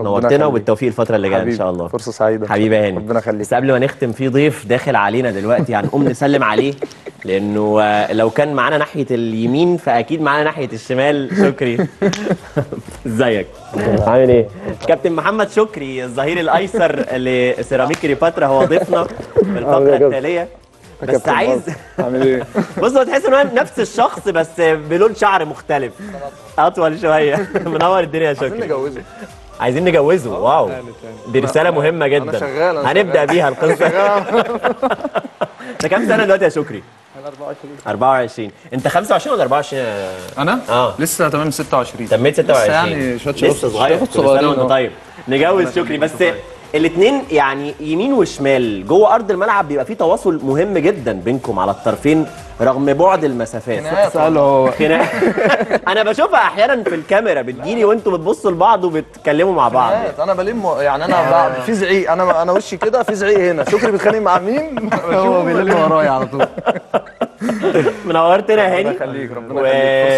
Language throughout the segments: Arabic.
نورتنا. وبالتوفيق الفترة اللي جاية إن شاء الله إن شاء حبيبي. هاني ربنا يخليك. بس قبل ما نختم في ضيف داخل علينا دلوقتي هنقوم نسلم عليه لأنه آه، لو كان معانا ناحية اليمين فأكيد معانا ناحية الشمال شكري إزيك عامل إيه كابتن محمد شكري الظهير الأيسر لسيراميك كليوباترا هو ضيفنا في الفقرة إيه؟ التالية بس عايز. عامل إيه؟ بص هو تحس إن هو نفس الشخص بس بلون شعر مختلف أطول شوية منور الدنيا يا عايزين شكري نجوزه عايزين نجوزه. واو. دي رسالة مهمة جدا. شغال، أنا هنبدأ شغال. بيها القصة. انت كام سنة دلوقتي يا شكري؟ 24 أنت 25 ولا 24 يا- أنا؟ آه. لسه تمام 26 تميت 26 لسه يعني شوية شباب لسه صغير. طيب. نجوز شكري. بس الاثنين يعني يمين وشمال. جوه أرض الملعب بيبقى في تواصل مهم جدا بينكم على الطرفين رغم بعد المسافات. سأله هو. أنا بشوفها أحيانا في الكاميرا بتجيلي وأنتوا بتبصوا لبعض وبتتكلموا مع بعض. أنا بلم يعني أنا في زعيق. أنا أنا وشي كده في زعيق هنا. شكري بيتخانق مع مين؟ هو بيلم ورايا على طول. منورتنا يا هاني. ربنا يخليك ربنا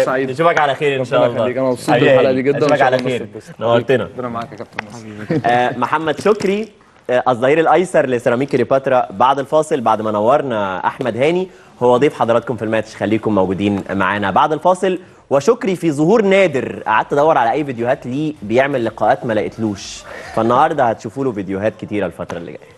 يخليك. ونشوفك على خير إن شاء ربنا الله. يخليك، أنا مبسوط هاني. دي جدا، شاء على خير. نورتنا. ربنا معاك يا كابتن مصر آه، محمد شكري آه، الظهير الأيسر لسيراميك كليوباترا بعد الفاصل بعد ما نورنا أحمد هاني هو ضيف حضراتكم في الماتش. خليكم موجودين معانا بعد الفاصل. وشكري في ظهور نادر. قعدت أدور على أي فيديوهات ليه بيعمل لقاءات ما لقيتلوش. فالنهاردة هتشوفوا له فيديوهات كتيرة الفترة اللي جاية.